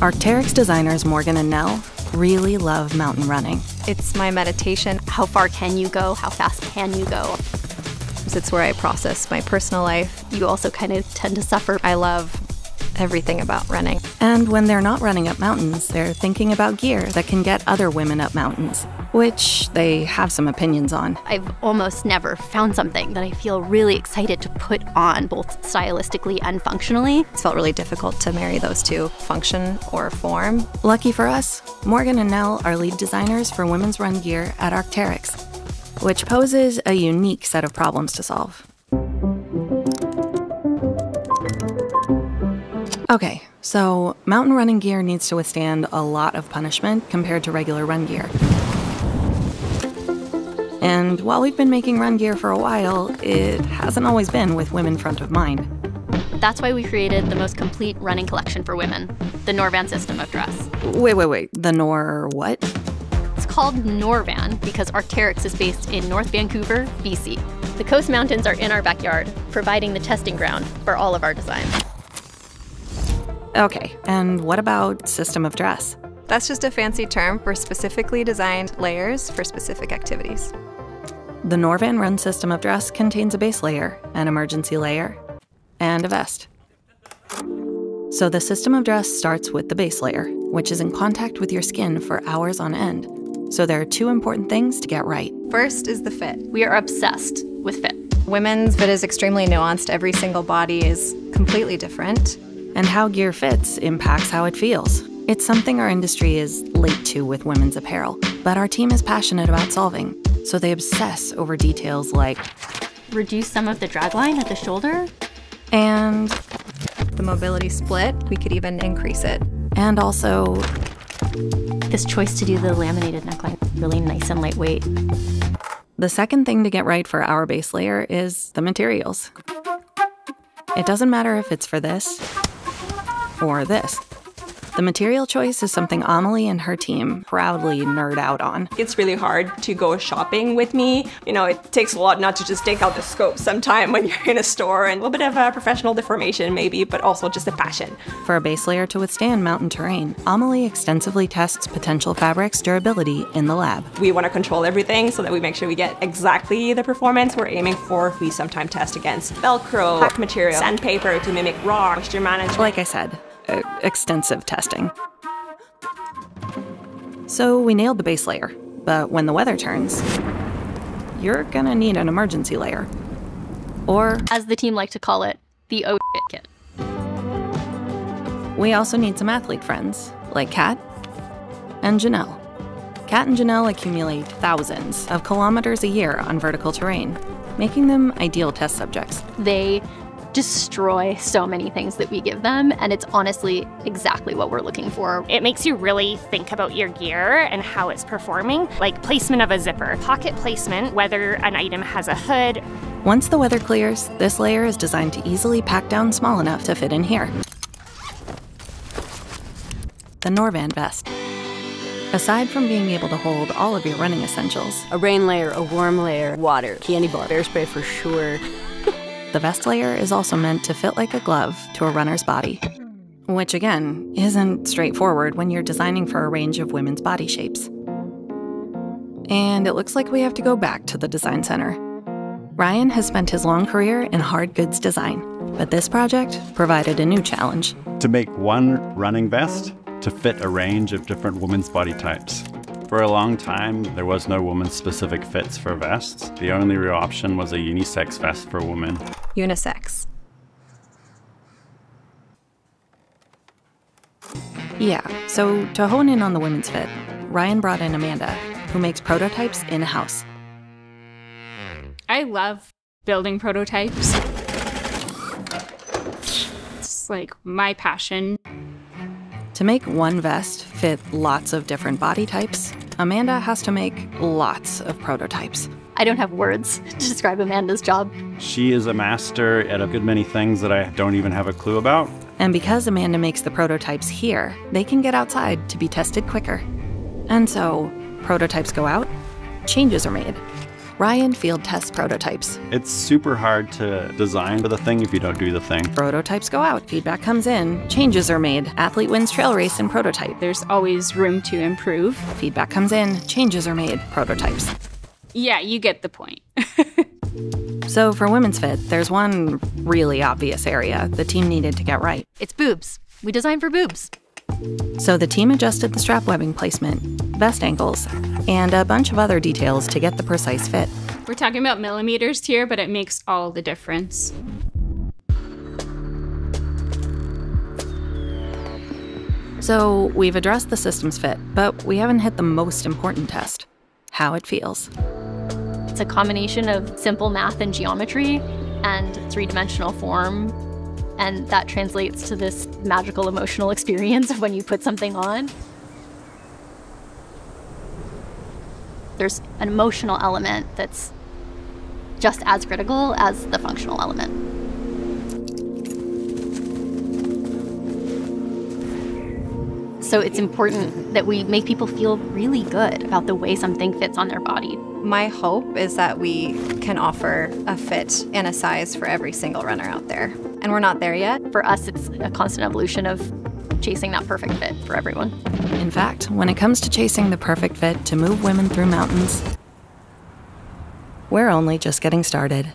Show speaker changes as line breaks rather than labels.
Arc'teryx designers Morgan and Nell really love mountain running.
It's my meditation.
How far can you go? How fast can you go?
It's where I process my personal life.
You also kind of tend to suffer.
I love everything about running.
And when they're not running up mountains, they're thinking about gear that can get other women up mountains, which they have some opinions on.
I've almost never found something that I feel really excited to put on, both stylistically and functionally.
It's felt really difficult to marry those two, function or form.
Lucky for us, Morgan and Nell are lead designers for women's run gear at Arc'teryx, which poses a unique set of problems to solve. Okay, so mountain running gear needs to withstand a lot of punishment compared to regular run gear. And while we've been making run gear for a while, it hasn't always been with women front of mind.
That's why we created the most complete running collection for women, the Norvan system of dress.
Wait, wait, wait. The Nor what?
It's called Norvan because Arc'teryx is based in North Vancouver, BC. The Coast Mountains are in our backyard, providing the testing ground for all of our designs.
Okay, and what about system of dress?
That's just a fancy term for specifically designed layers for specific activities.
The Norvan Run system of dress contains a base layer, an emergency layer, and a vest. So the system of dress starts with the base layer, which is in contact with your skin for hours on end. So there are two important things to get right.
First is the fit.
We are obsessed with fit.
Women's fit is extremely nuanced. Every single body is completely different.
And how gear fits impacts how it feels. It's something our industry is late to with women's apparel, but our team is passionate about solving, so they obsess over details like
reduce some of the drag line at the shoulder
and
the mobility split. We could even increase it.
And also
this choice to do the laminated neckline, really nice and lightweight.
The second thing to get right for our base layer is the materials. It doesn't matter if it's for this or this. The material choice is something Amelie and her team proudly nerd out on.
It's really hard to go shopping with me. You know, it takes a lot not to just take out the scope sometime when you're in a store and a little bit of a professional deformation maybe, but also just a passion.
For a base layer to withstand mountain terrain, Amelie extensively tests potential fabric's durability in the lab.
We want to control everything so that we make sure we get exactly the performance we're aiming for. We sometimes test against Velcro, hack material, sandpaper to mimic raw, moisture management.
Like I said, extensive testing. So we nailed the base layer, but when the weather turns, you're gonna need an emergency layer. Or,
as the team like to call it, the O kit.
We also need some athlete friends, like Kat and Janelle. Kat and Janelle accumulate thousands of kilometers a year on vertical terrain, making them ideal test subjects.
They destroy so many things that we give them, and it's honestly exactly what we're looking for.
It makes you really think about your gear and how it's performing, like placement of a zipper, pocket placement, whether an item has a hood.
Once the weather clears, this layer is designed to easily pack down small enough to fit in here. The Norvan vest. Aside from being able to hold all of your running essentials,
a rain layer, a warm layer, water, candy bar, bear spray for sure.
The vest layer is also meant to fit like a glove to a runner's body. Which, again, isn't straightforward when you're designing for a range of women's body shapes. And it looks like we have to go back to the design center. Ryan has spent his long career in hard goods design, but this project provided a new challenge.
To make one running vest to fit a range of different women's body types. For a long time, there was no woman specific fits for vests. The only real option was a unisex vest for women.
Unisex.
Yeah, so to hone in on the women's fit, Ryan brought in Amanda, who makes prototypes in a house.
I love building prototypes. It's like my passion.
To make one vest fit lots of different body types, Amanda has to make lots of prototypes.
I don't have words to describe Amanda's job.
She is a master at a good many things that I don't even have a clue about.
And because Amanda makes the prototypes here, they can get outside to be tested quicker. And so, prototypes go out, changes are made. Ryan field tests prototypes.
It's super hard to design for the thing if you don't do the thing.
Prototypes go out, feedback comes in, changes are made. Athlete wins trail race in prototype.
There's always room to improve.
Feedback comes in, changes are made. Prototypes.
Yeah, you get the point.
So for Women's Fit, there's one really obvious area the team needed to get right.
It's boobs. We designed for boobs.
So the team adjusted the strap webbing placement, vest angles, and a bunch of other details to get the precise fit.
We're talking about millimeters here, but it makes all the difference.
So we've addressed the system's fit, but we haven't hit the most important test how it feels.
It's a combination of simple math and geometry and three dimensional form. And that translates to this magical emotional experience of when you put something on. There's an emotional element that's just as critical as the functional element. So it's important that we make people feel really good about the way something fits on their body.
My hope is that we can offer a fit and a size for every single runner out there. And we're not there yet.
For us, it's a constant evolution of chasing that perfect fit for everyone.
In fact, when it comes to chasing the perfect fit to move women through mountains, we're only just getting started.